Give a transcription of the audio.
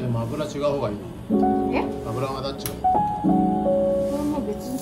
よりも油違う方がいいえ？油ががいい。これも別に。